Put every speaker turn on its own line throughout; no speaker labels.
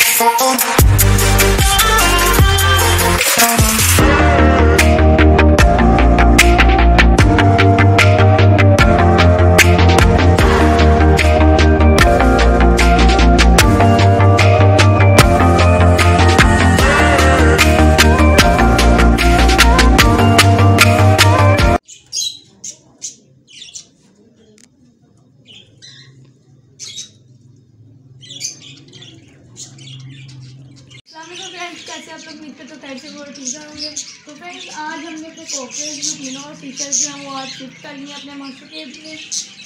phone. Friends कैसे आप लोग उम्मीद करते हो से बहुत ठीक होंगे। तो फ्रेंड्स आज हमने अपने कोपरेज जो तीनों और टीचर्स जो हैं, वो आज शिफ्ट कर लिए अपने मास्टर के लिए।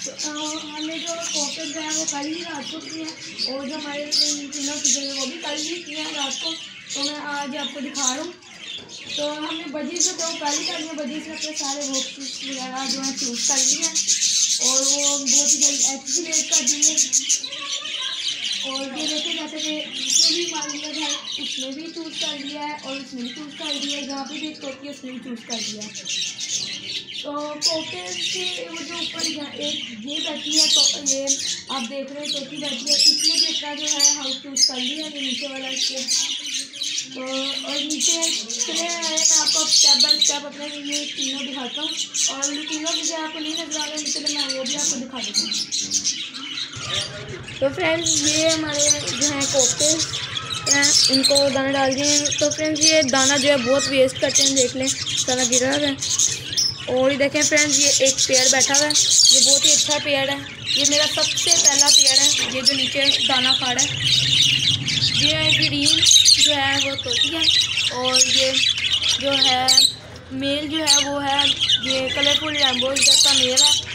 तो हमने जो कोपरेज जो है, वो कल ही रात को किए हैं। और जो हमारे तीनों टीचर वो भी कल ही किए हैं रात को। तो मैं आज आपको दिखा रहा हूँ। तो हमने बजी से तो कल ही कर लिया बजी से अपने सारे वर्कशीट्स वगैरह जो है चूज़ कर लिए हैं। और वो बहुत ही जल्द एक्टिवेट कर दिए और ये देखे जैसे कि इसमें भी मान लिया है इसमें भी चूज़ कर लिया है और इसमें भी चूज़ कर दिया है। जहाँ पे भी टोपी उसने भी चूज़ कर दिया तो कोटे से वो जो ऊपर एक ये बैठी है तो ये आप देख रहे हैं टोपी बैठी है, इसमें भी जो है हाउस चूज़ कर लिया है नीचे वाला इसके तो और नीचे चले मैं आपको स्टेप बाय स्टेप अपने ये तीनों दिखाता हूँ। और तीनों मुझे आपको नहीं नज़र आ रहा है नीचे मैं वो भी आपको दिखा देता हूँ। तो फ्रेंड्स ये हमारे जो हैं कोफ्ते हैं, इनको दाना डाल दिए तो फ्रेंड्स ये दाना जो है बहुत वेस्ट करते हैं, देख लें, सारा गिरा हुआ है। और ये देखें फ्रेंड्स ये एक पेड़ बैठा हुआ है। ये बहुत ही अच्छा पेड़ है। ये मेरा सबसे पहला पेड़ है। ये जो नीचे दाना रहा है। ये ग्रीन जो है, वो तोती है। और ये जो है मेल जो है, वो है, ये कलरफुल रेम्बो जैसा मेल है।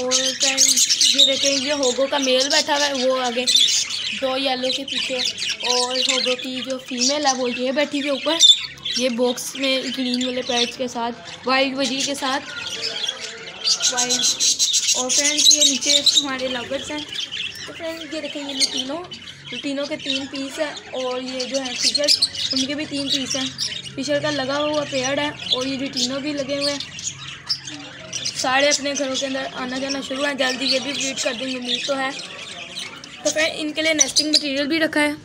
और फ्रेंड्स ये देखें, ये होगो का मेल बैठा हुआ है, वो आगे दो येलो के पीछे और होगो की जो फीमेल है, वो ये बैठी हुई ऊपर। ये बॉक्स में ग्रीन वाले पैड्स के साथ वाइट वजी के साथ। वाइट और फ्रेंड्स ये नीचे हमारे लवर्स हैं। तो फ्रेंड्स ये देखें, ये तीनों तीनों के तीन पीस हैं और ये जो है फिशर उनके भी तीन पीस हैं। फिशर का लगा हुआ पेड़ है और ये जो तीनों भी लगे हुए हैं। सारे अपने घरों के अंदर आना जाना शुरू है, जल्दी ये भी ब्रीड कर देंगे उम्मीद तो है। तो फिर इनके लिए नेस्टिंग मटेरियल भी रखा है।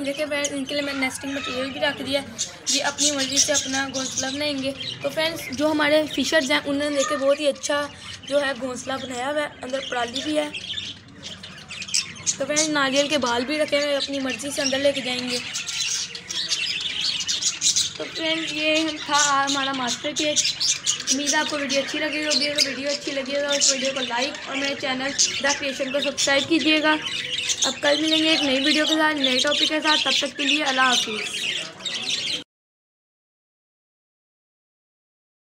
देखिए फ्रेंड्स इनके लिए मैंने नेस्टिंग मटेरियल भी रख दिया ये अपनी मर्ज़ी से अपना घोंसला बनाएँगे। तो फ्रेंड्स जो हमारे फिशर्स हैं, उन्होंने देखे बहुत ही अच्छा जो है घोंसला बनाया हुआ है। अंदर पराली भी है। तो फ्रेंड नारियल के बाल भी रखे हुए अपनी मर्ज़ी से अंदर लेके जाएँगे। तो फ्रेंड्स ये था हमारा मास्टर केक उम्मीद है आपको वीडियो अच्छी लगी होगी। अगर वीडियो अच्छी लगी हो तो वीडियो को लाइक और मेरे चैनल द क्रिएशन को सब्सक्राइब कीजिएगा। अब कल मिलेंगे एक नई वीडियो के साथ, नए टॉपिक के साथ। तब तक के लिए अल्लाह हाफिज़।